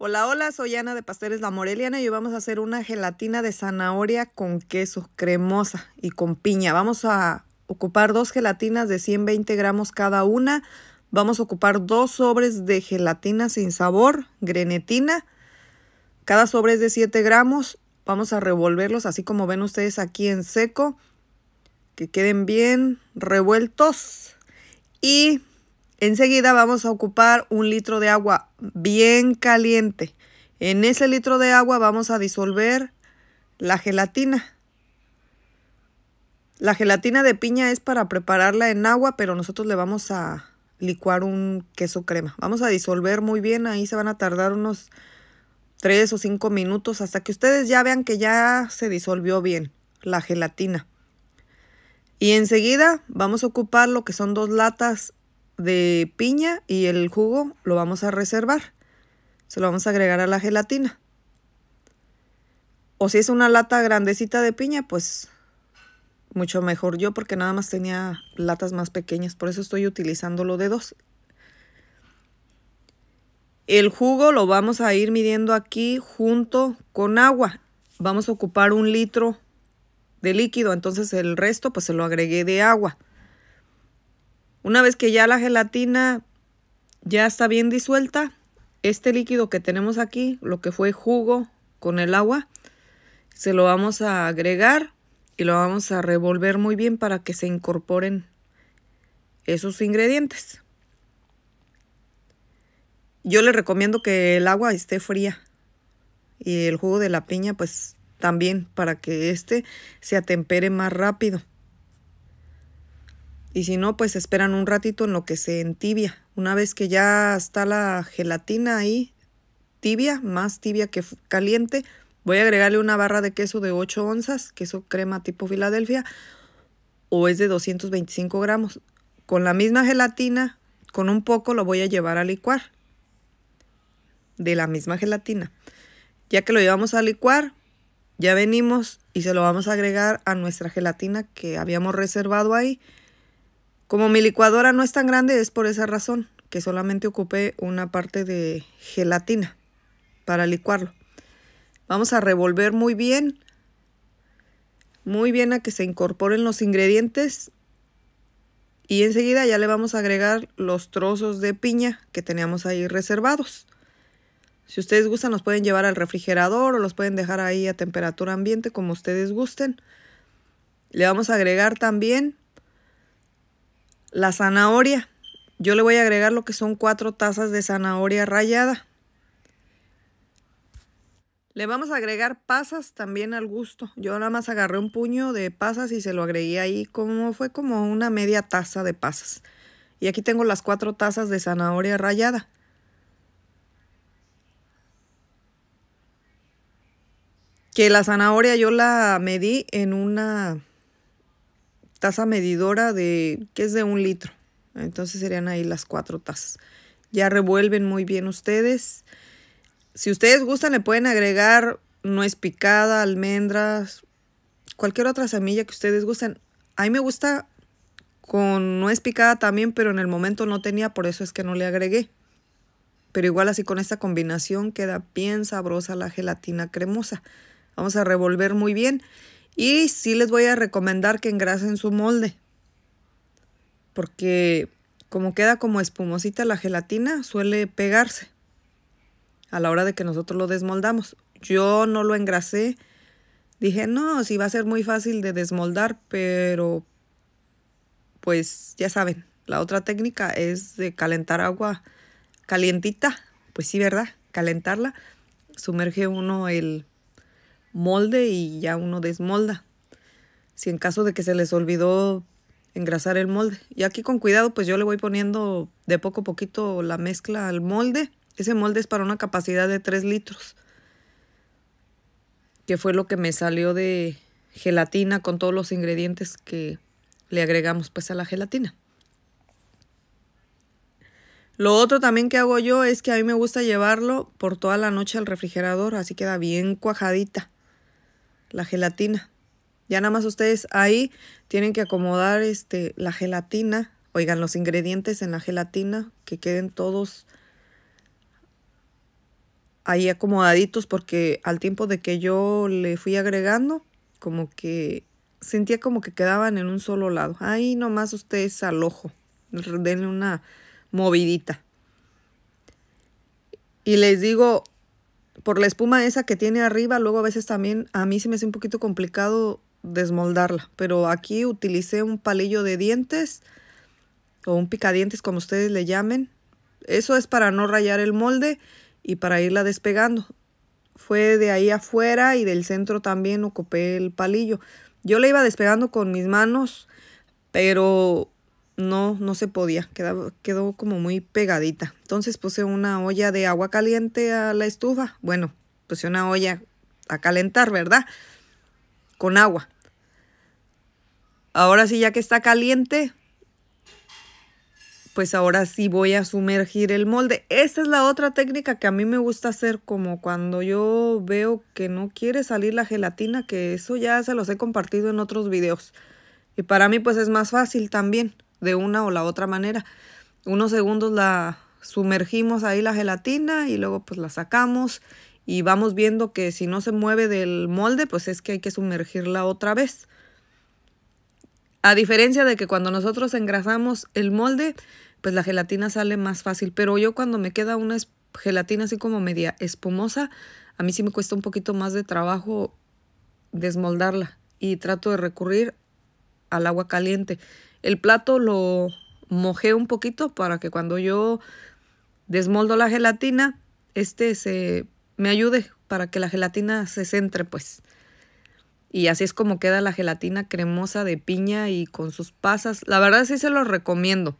Hola, hola, soy Ana de Pasteles La Moreliana y hoy vamos a hacer una gelatina de zanahoria con queso, cremosa y con piña. Vamos a ocupar dos gelatinas de 120 gramos cada una. Vamos a ocupar dos sobres de gelatina sin sabor, grenetina. Cada sobre es de 7 gramos. Vamos a revolverlos así como ven ustedes aquí en seco. Que queden bien revueltos. Y Enseguida vamos a ocupar un litro de agua bien caliente. En ese litro de agua vamos a disolver la gelatina. La gelatina de piña es para prepararla en agua, pero nosotros le vamos a licuar un queso crema. Vamos a disolver muy bien, ahí se van a tardar unos 3 o 5 minutos hasta que ustedes ya vean que ya se disolvió bien la gelatina. Y enseguida vamos a ocupar lo que son dos latas de piña y el jugo lo vamos a reservar. Se lo vamos a agregar a la gelatina. O si es una lata grandecita de piña, pues mucho mejor yo porque nada más tenía latas más pequeñas. Por eso estoy utilizando lo de dos. El jugo lo vamos a ir midiendo aquí junto con agua. Vamos a ocupar un litro de líquido, entonces el resto pues se lo agregué de agua. Una vez que ya la gelatina ya está bien disuelta, este líquido que tenemos aquí, lo que fue jugo con el agua, se lo vamos a agregar y lo vamos a revolver muy bien para que se incorporen esos ingredientes. Yo les recomiendo que el agua esté fría y el jugo de la piña pues también para que este se atempere más rápido. Y si no, pues esperan un ratito en lo que se entibia. Una vez que ya está la gelatina ahí tibia, más tibia que caliente, voy a agregarle una barra de queso de 8 onzas, queso crema tipo Filadelfia, o es de 225 gramos. Con la misma gelatina, con un poco lo voy a llevar a licuar. De la misma gelatina. Ya que lo llevamos a licuar, ya venimos y se lo vamos a agregar a nuestra gelatina que habíamos reservado ahí. Como mi licuadora no es tan grande, es por esa razón que solamente ocupé una parte de gelatina para licuarlo. Vamos a revolver muy bien, muy bien a que se incorporen los ingredientes y enseguida ya le vamos a agregar los trozos de piña que teníamos ahí reservados. Si ustedes gustan, los pueden llevar al refrigerador o los pueden dejar ahí a temperatura ambiente como ustedes gusten. Le vamos a agregar también la zanahoria. Yo le voy a agregar lo que son cuatro tazas de zanahoria rallada. Le vamos a agregar pasas también al gusto. Yo nada más agarré un puño de pasas y se lo agregué ahí como fue como una media taza de pasas. Y aquí tengo las cuatro tazas de zanahoria rallada. Que la zanahoria yo la medí en una taza medidora de que es de un litro. Entonces serían ahí las cuatro tazas. Ya revuelven muy bien ustedes. Si ustedes gustan le pueden agregar nuez picada, almendras, cualquier otra semilla que ustedes gusten. A mí me gusta con nuez picada también, pero en el momento no tenía, por eso es que no le agregué. Pero igual así con esta combinación queda bien sabrosa la gelatina cremosa. Vamos a revolver muy bien. Y sí les voy a recomendar que engrasen su molde. Porque como queda como espumosita la gelatina, suele pegarse a la hora de que nosotros lo desmoldamos. Yo no lo engrasé. Dije, no, sí va a ser muy fácil de desmoldar, pero pues ya saben, la otra técnica es de calentar agua calientita. Pues sí, ¿verdad? Calentarla. Sumerge uno el molde y ya uno desmolda. Si en caso de que se les olvidó engrasar el molde. Y aquí con cuidado pues yo le voy poniendo de poco a poquito la mezcla al molde. Ese molde es para una capacidad de 3 litros. Que fue lo que me salió de gelatina con todos los ingredientes que le agregamos pues a la gelatina. Lo otro también que hago yo es que a mí me gusta llevarlo por toda la noche al refrigerador, así queda bien cuajadita la gelatina. Ya nada más ustedes ahí tienen que acomodar este, la gelatina. Oigan, los ingredientes en la gelatina que queden todos ahí acomodaditos porque al tiempo de que yo le fui agregando, como que sentía como que quedaban en un solo lado. Ahí nomás ustedes al ojo, denle una movidita. Y les digo, por la espuma esa que tiene arriba, luego a veces también a mí se me hace un poquito complicado desmoldarla, pero aquí utilicé un palillo de dientes o un picadientes como ustedes le llamen. Eso es para no rayar el molde y para irla despegando. Fue de ahí afuera y del centro también ocupé el palillo. Yo la iba despegando con mis manos, pero no, no se podía, quedó, quedó como muy pegadita. Entonces puse una olla de agua caliente a la estufa. Bueno, puse una olla a calentar, ¿verdad? Con agua. Ahora sí, ya que está caliente, pues ahora sí voy a sumergir el molde. Esta es la otra técnica que a mí me gusta hacer, como cuando yo veo que no quiere salir la gelatina, que eso ya se los he compartido en otros videos. Y para mí pues es más fácil también, de una o la otra manera. Unos segundos la sumergimos ahí la gelatina y luego pues la sacamos y vamos viendo que si no se mueve del molde, pues es que hay que sumergirla otra vez. A diferencia de que cuando nosotros engrasamos el molde, pues la gelatina sale más fácil. Pero yo cuando me queda una gelatina así como media espumosa, a mí sí me cuesta un poquito más de trabajo desmoldarla y trato de recurrir al agua caliente. El plato lo mojé un poquito para que cuando yo desmoldo la gelatina, este se me ayude para que la gelatina se centre, pues. Y así es como queda la gelatina cremosa de piña y con sus pasas. La verdad sí se los recomiendo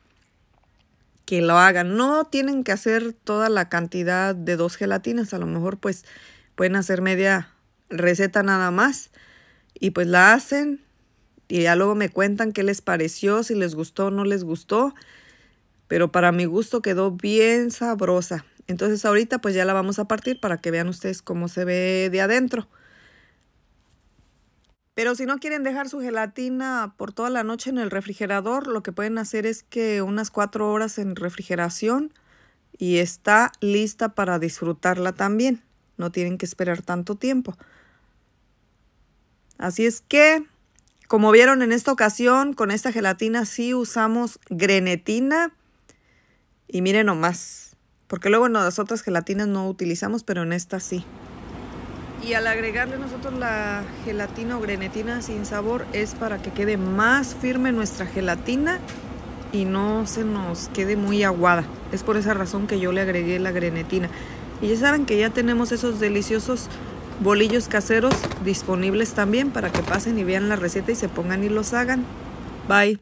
que lo hagan. No tienen que hacer toda la cantidad de dos gelatinas, a lo mejor pues pueden hacer media receta nada más y pues la hacen y ya luego me cuentan qué les pareció, si les gustó o no les gustó, pero para mi gusto quedó bien sabrosa. Entonces ahorita pues ya la vamos a partir para que vean ustedes cómo se ve de adentro. Pero si no quieren dejar su gelatina por toda la noche en el refrigerador, lo que pueden hacer es que unas cuatro horas en refrigeración y está lista para disfrutarla también. No tienen que esperar tanto tiempo. Así es que, como vieron en esta ocasión, con esta gelatina sí usamos grenetina. Y miren nomás, porque luego en las otras gelatinas no utilizamos, pero en esta sí. Y al agregarle nosotros la gelatina o grenetina sin sabor es para que quede más firme nuestra gelatina y no se nos quede muy aguada. Es por esa razón que yo le agregué la grenetina. Y ya saben que ya tenemos esos deliciosos bolillos caseros disponibles también para que pasen y vean la receta y se pongan y los hagan. Bye.